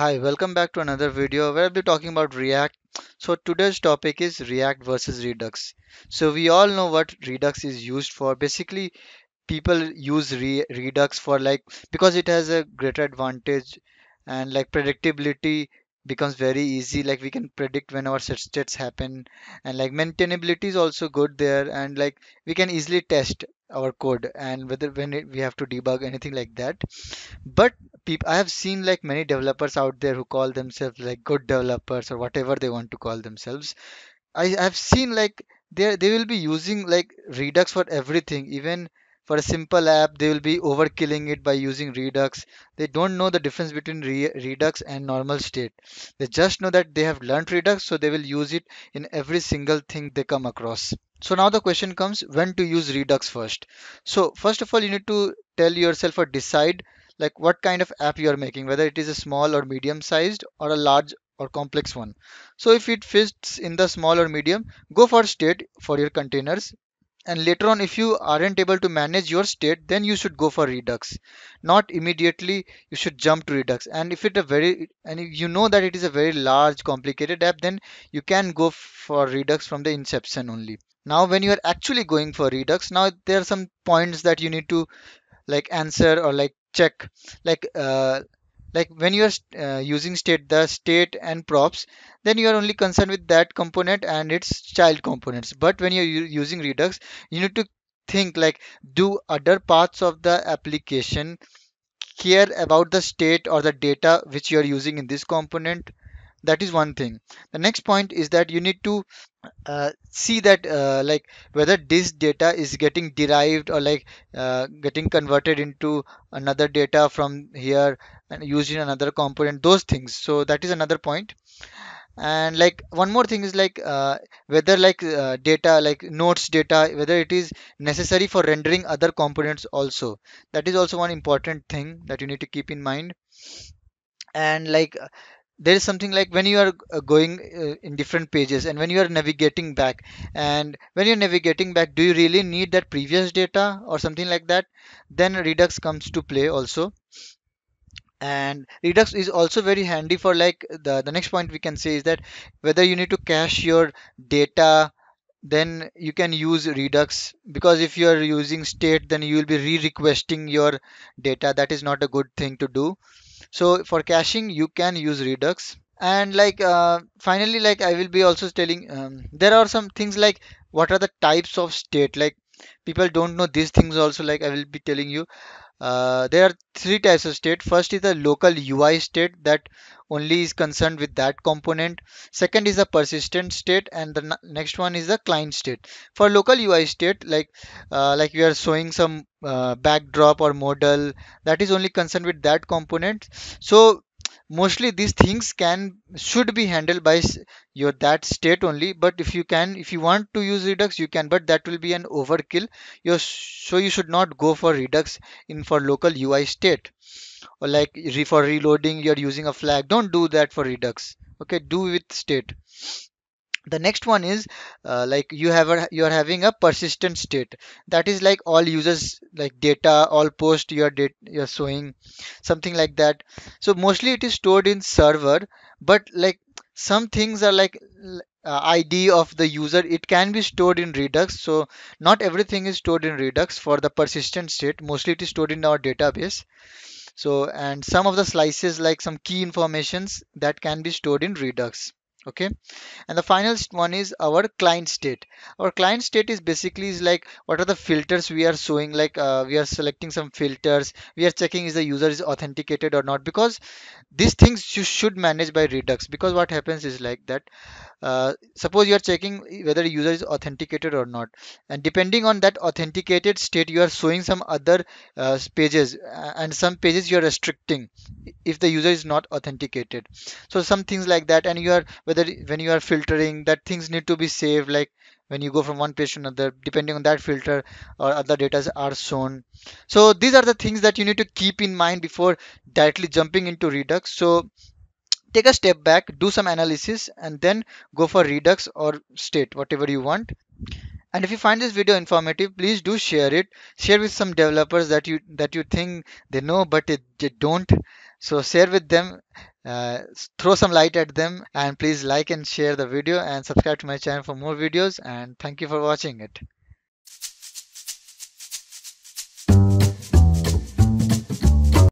Hi, welcome back to another video where I'll be talking about React. So today's topic is React versus Redux. So we all know what Redux is used for. Basically, people use Re Redux for like because it has a greater advantage and like predictability becomes very easy. Like we can predict when our set states happen and like maintainability is also good there and like we can easily test our code and whether when it, we have to debug anything like that but peop I have seen like many developers out there who call themselves like good developers or whatever they want to call themselves. I have seen like they they will be using like Redux for everything, even for a simple app they will be overkilling it by using Redux. They don't know the difference between Re Redux and normal state. They just know that they have learned Redux, so they will use it in every single thing they come across. So now the question comes when to use Redux first. So first of all, you need to tell yourself or decide like what kind of app you are making, whether it is a small or medium sized or a large or complex one. So if it fits in the small or medium, go for state for your containers. And later on, if you aren't able to manage your state, then you should go for Redux. Not immediately, you should jump to Redux. And if it a very and if you know that it is a very large, complicated app, then you can go for Redux from the inception only. Now, when you are actually going for Redux, now there are some points that you need to like answer or like check. Like uh, like when you are uh, using state the state and props then you are only concerned with that component and its child components. But when you're using redux you need to think like do other parts of the application care about the state or the data which you are using in this component that is one thing. The next point is that you need to uh, see that uh, like whether this data is getting derived or like uh, getting converted into another data from here and used in another component those things. So that is another point. And like one more thing is like uh, whether like uh, data like notes data whether it is necessary for rendering other components also. That is also one important thing that you need to keep in mind. And like there is something like when you are uh, going uh, in different pages and when you are navigating back and when you're navigating back do you really need that previous data or something like that? Then redux comes to play also. And redux is also very handy for like the the next point we can say is that whether you need to cache your data then you can use redux. Because if you are using state then you will be re-requesting your data. That is not a good thing to do so for caching you can use redux. And like uh, finally like i will be also telling um, there are some things like what are the types of state? Like people don't know these things also like i will be telling you uh, there are three types of state. First is the local UI state that only is concerned with that component. Second is the persistent state, and the next one is the client state. For local UI state, like uh, like we are showing some uh, backdrop or modal that is only concerned with that component. So mostly these things can should be handled by your that state only. But if you can, if you want to use Redux, you can. But that will be an overkill. you so you should not go for Redux in for local UI state or like re, for reloading you're using a flag don't do that for redux okay do with state the next one is uh, like you have a, you are having a persistent state. That is like all users like data all post your data you're showing something like that. So mostly it is stored in server but like some things are like uh, id of the user it can be stored in redux. So not everything is stored in redux for the persistent state. Mostly it is stored in our database. So and some of the slices like some key informations that can be stored in redux okay. And the final one is our client state. Our client state is basically is like what are the filters we are showing? Like uh, we are selecting some filters. We are checking is the user is authenticated or not. Because these things you should manage by redux. Because what happens is like that uh, suppose you are checking whether user is authenticated or not. And depending on that authenticated state you are showing some other uh, pages and some pages you are restricting if the user is not authenticated. So some things like that and you are whether when you are filtering that things need to be saved like when you go from one page to another depending on that filter or other data are shown. So these are the things that you need to keep in mind before directly jumping into redux. So take a step back do some analysis and then go for redux or state whatever you want. And if you find this video informative please do share it. Share with some developers that you that you think they know but they don't. So share with them, uh, throw some light at them, and please like and share the video and subscribe to my channel for more videos. And thank you for watching it.